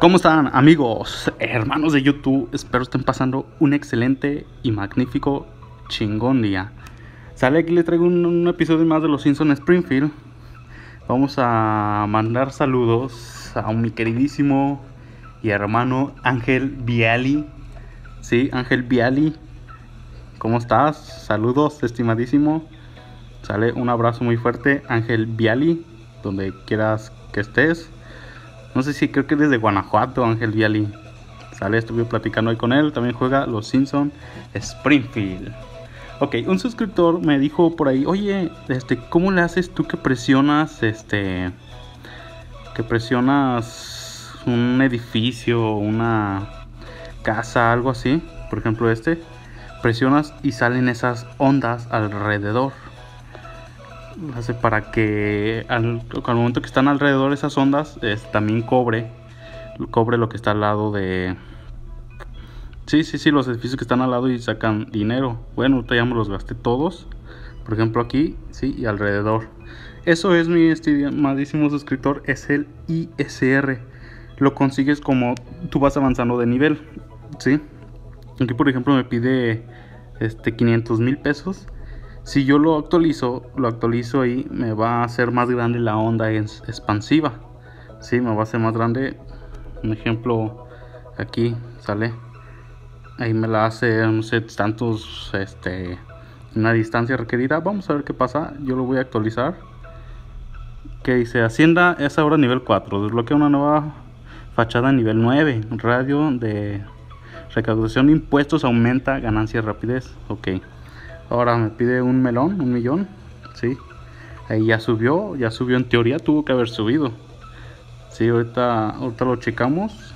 ¿Cómo están amigos, hermanos de YouTube? Espero estén pasando un excelente y magnífico chingón día. Sale aquí les traigo un, episodio más de Los Simpsons Springfield. Vamos a mandar saludos a mi queridísimo y hermano Ángel Viali. Sí, Ángel Viali. ¿Cómo estás? Saludos, estimadísimo. Sale un abrazo muy fuerte, Ángel Viali, donde quieras que estés. No sé si creo que desde Guanajuato, Ángel Viali. Sale, estuve platicando ahí con él. También juega Los Simpson Springfield. Ok, un suscriptor me dijo por ahí, oye, este, ¿cómo le haces tú que presionas, este, que presionas un edificio, una casa, algo así? Por ejemplo, este, presionas y salen esas ondas alrededor hace para que al, momento que están alrededor esas ondas también cobre cobre lo que está al lado de sí sí sí los edificios que están al lado y sacan dinero. Bueno ya me los gasté todos por ejemplo aquí sí y alrededor. Eso es mi estimadísimo suscriptor es el ISR lo consigues como tú vas avanzando de nivel sí. Aquí por ejemplo me pide este 500 mil pesos si yo lo actualizo, lo actualizo ahí, me va a hacer más grande la onda expansiva. Sí, me va a hacer más grande. Un ejemplo, aquí sale. Ahí me la hace, no sé, tantos, este, una distancia requerida. Vamos a ver qué pasa. Yo lo voy a actualizar. Que dice, Hacienda es ahora nivel 4. Desbloquea una nueva fachada nivel 9. Radio de recaudación de impuestos aumenta ganancia rapidez. Ok. Ahora me pide un melón, un millón. Sí. Ahí ya subió, ya subió en teoría, tuvo que haber subido. Sí, ahorita, ahorita lo checamos.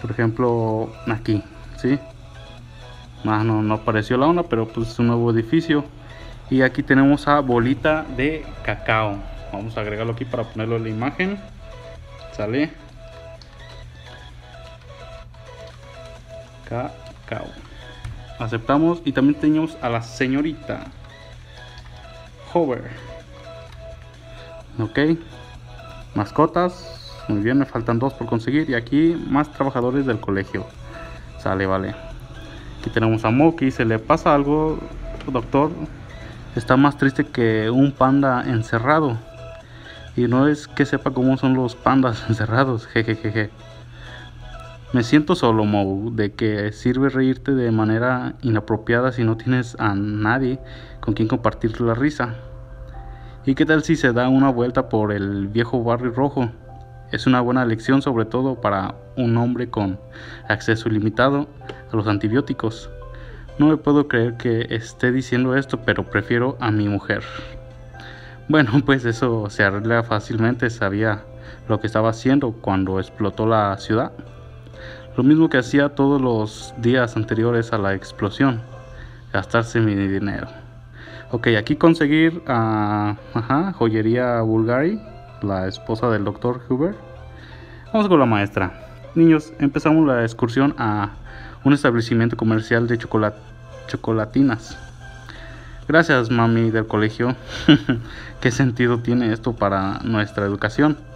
Por ejemplo, aquí, sí. Ah, no, no apareció la onda, pero pues es un nuevo edificio. Y aquí tenemos a bolita de cacao. Vamos a agregarlo aquí para ponerlo en la imagen. Sale. Cacao aceptamos y también tenemos a la señorita Hover. Ok mascotas muy bien me faltan dos por conseguir y aquí más trabajadores del colegio. Sale vale. Aquí tenemos a Moki se le pasa algo doctor. Está más triste que un panda encerrado. Y no es que sepa cómo son los pandas encerrados jejejeje me siento solo, Mo, de que sirve reírte de manera inapropiada si no tienes a nadie con quien compartir la risa. ¿Y qué tal si se da una vuelta por el viejo barrio rojo? Es una buena lección sobre todo para un hombre con acceso ilimitado a los antibióticos. No me puedo creer que esté diciendo esto, pero prefiero a mi mujer. Bueno, pues eso se arregla fácilmente, sabía lo que estaba haciendo cuando explotó la ciudad. Lo mismo que hacía todos los días anteriores a la explosión. Gastarse mi dinero. Ok, aquí conseguir a joyería Bulgari, la esposa del doctor Huber. Vamos con la maestra. Niños, empezamos la excursión a un establecimiento comercial de chocolatinas. Gracias, mami del colegio. ¿Qué sentido tiene esto para nuestra educación?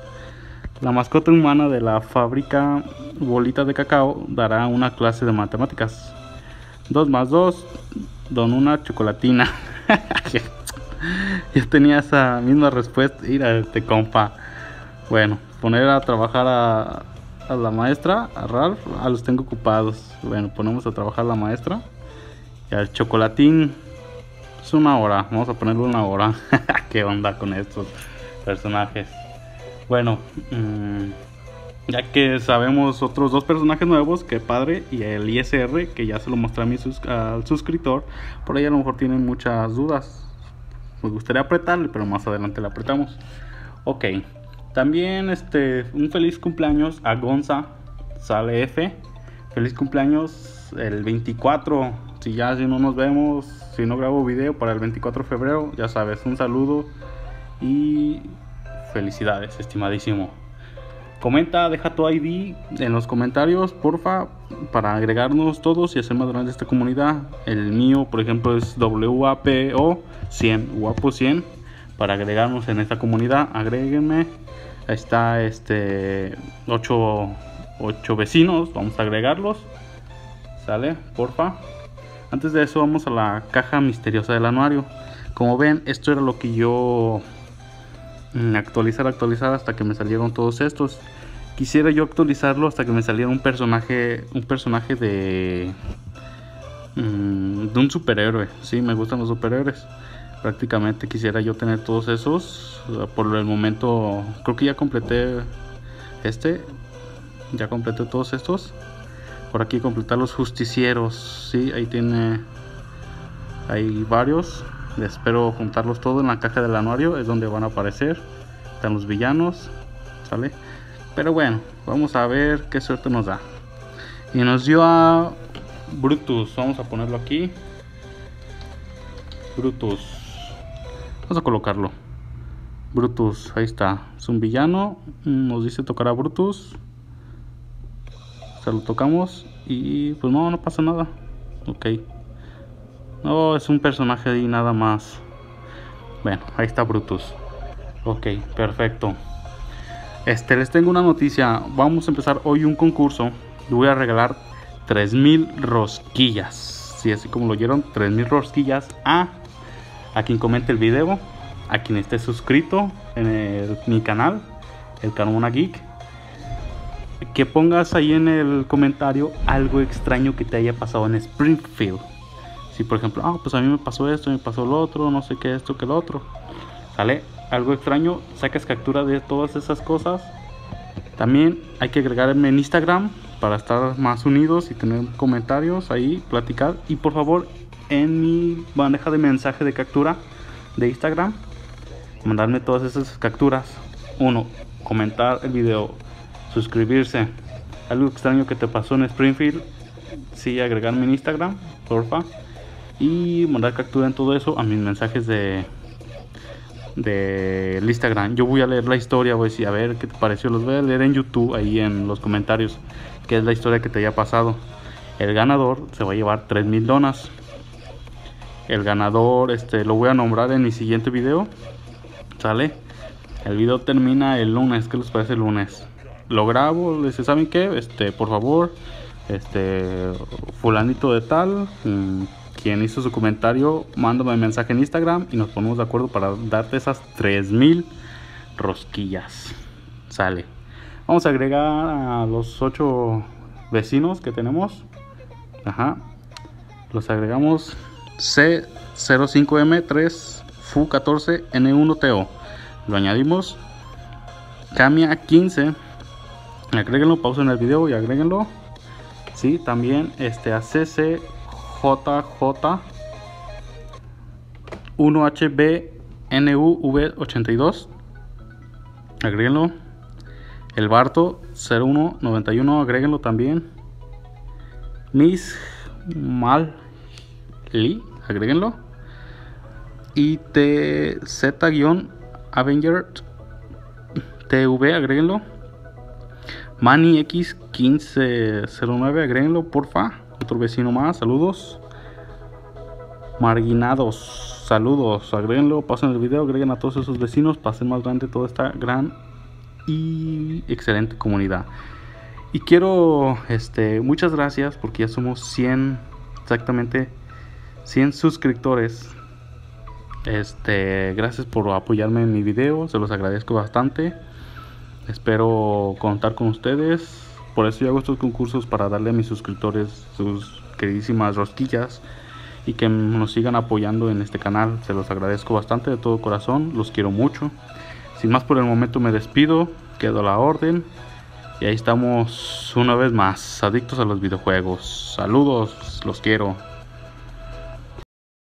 La mascota humana de la fábrica Bolita de Cacao dará una clase de matemáticas. 2 más 2, don una chocolatina. Yo tenía esa misma respuesta. Mira, este compa. Bueno, poner a trabajar a, a la maestra, a Ralph, a los tengo ocupados. Bueno, ponemos a trabajar a la maestra. Y al chocolatín, es una hora. Vamos a ponerle una hora. ¿Qué onda con estos personajes? Bueno, mmm, ya que sabemos otros dos personajes nuevos, que padre y el ISR, que ya se lo mostré a mi sus al suscriptor, por ahí a lo mejor tienen muchas dudas. Me gustaría apretarle, pero más adelante le apretamos. Ok, también este, un feliz cumpleaños a Gonza, sale F. Feliz cumpleaños el 24. Si ya si no nos vemos, si no grabo video para el 24 de febrero, ya sabes, un saludo y felicidades, estimadísimo. Comenta, deja tu ID en los comentarios, porfa, para agregarnos todos y hacer más grande esta comunidad. El mío, por ejemplo, es WAPO 100, guapo 100, para agregarnos en esta comunidad. Agréguenme, Ahí está este 8 ocho vecinos, vamos a agregarlos. ¿Sale? Porfa. Antes de eso vamos a la caja misteriosa del anuario. Como ven, esto era lo que yo actualizar, actualizar hasta que me salieron todos estos. Quisiera yo actualizarlo hasta que me saliera un personaje, un personaje de mm, de un superhéroe. Sí, me gustan los superhéroes. Prácticamente quisiera yo tener todos esos. Por el momento creo que ya completé este. Ya completé todos estos. Por aquí completar los justicieros. Sí, ahí tiene hay varios. Espero juntarlos todos en la caja del anuario. Es donde van a aparecer. Están los villanos. ¿Sale? Pero bueno, vamos a ver qué suerte nos da. Y nos dio a Brutus. Vamos a ponerlo aquí. Brutus. Vamos a colocarlo. Brutus, ahí está. Es un villano. Nos dice tocar a Brutus. Se lo tocamos. Y pues no, no pasa nada. Ok. No, es un personaje ahí nada más. Bueno, ahí está Brutus. Ok, perfecto. Este, les tengo una noticia. Vamos a empezar hoy un concurso. Le voy a regalar 3000 rosquillas. Si sí, así como lo oyeron, 3000 rosquillas a, a quien comente el video, a quien esté suscrito en mi canal, el Carmona Geek. Que pongas ahí en el comentario algo extraño que te haya pasado en Springfield. Si por ejemplo, ah, pues a mí me pasó esto, me pasó lo otro, no sé qué, esto, que lo otro. ¿Sale? algo extraño, sacas captura de todas esas cosas. También hay que agregarme en Instagram para estar más unidos y tener comentarios ahí, platicar. Y por favor, en mi bandeja de mensaje de captura de Instagram, mandarme todas esas capturas. Uno, comentar el video, suscribirse. Algo extraño que te pasó en Springfield, sí, agregarme en Instagram, porfa. Y mandar captura en todo eso a mis mensajes de del Instagram. Yo voy a leer la historia, voy a decir, a ver qué te pareció. Los voy a leer en YouTube, ahí en los comentarios, qué es la historia que te haya pasado. El ganador se va a llevar 3000 donas. El ganador, este, lo voy a nombrar en mi siguiente video. ¿Sale? El video termina el lunes. ¿Qué les parece el lunes? Lo grabo, les ¿saben qué? Este, por favor, este, fulanito de tal. Mm, quien hizo su comentario, mándame un mensaje en Instagram y nos ponemos de acuerdo para darte esas 3000 rosquillas. Sale. Vamos a agregar a los 8 vecinos que tenemos. Ajá. Los agregamos C05M3FU14N1TO. Lo añadimos. Camia 15. Agréguenlo, pausen el video y agréguenlo. Sí, también este a CC JJ 1HBNUV82. Agréguenlo. El Barto 0191. Agréguenlo también. Miss Malli. Agréguenlo. Y TZ-Avenger TV. Agréguenlo. Mani X1509. Agréguenlo, porfa otro vecino más, saludos. Marginados, saludos, agréguenlo, pasen el video, agreguen a todos esos vecinos, pasen más grande toda esta gran y excelente comunidad. Y quiero, este, muchas gracias porque ya somos 100, exactamente 100 suscriptores. Este, gracias por apoyarme en mi video, se los agradezco bastante. Espero contar con ustedes por eso yo hago estos concursos para darle a mis suscriptores sus queridísimas rosquillas y que nos sigan apoyando en este canal. Se los agradezco bastante de todo corazón, los quiero mucho. Sin más por el momento me despido, quedo a la orden y ahí estamos una vez más, adictos a los videojuegos. Saludos, los quiero.